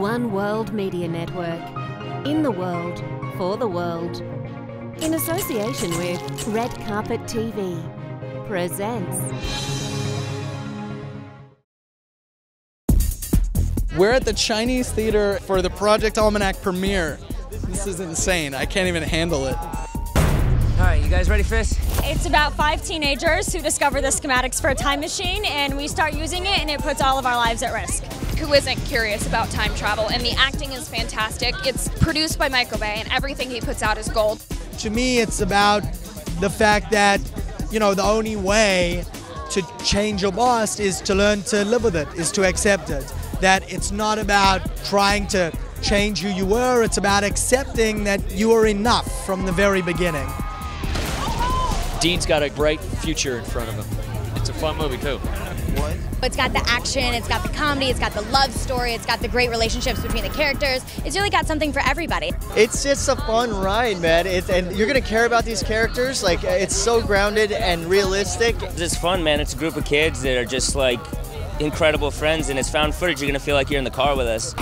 One World Media Network. In the world, for the world. In association with Red Carpet TV. Presents. We're at the Chinese Theater for the Project Almanac premiere. This is insane. I can't even handle it. All right, you guys ready for this? It's about five teenagers who discover the schematics for a time machine, and we start using it, and it puts all of our lives at risk. Who isn't curious about time travel? And the acting is fantastic. It's produced by Michael Bay, and everything he puts out is gold. To me, it's about the fact that, you know, the only way to change your past is to learn to live with it, is to accept it. That it's not about trying to change who you were, it's about accepting that you are enough from the very beginning. Dean's got a bright future in front of him. It's a fun movie, too. It's got the action, it's got the comedy, it's got the love story, it's got the great relationships between the characters. It's really got something for everybody. It's just a fun ride, man. It's, and you're gonna care about these characters. Like it's so grounded and realistic. It's fun, man. It's a group of kids that are just like incredible friends, and it's found footage. You're gonna feel like you're in the car with us.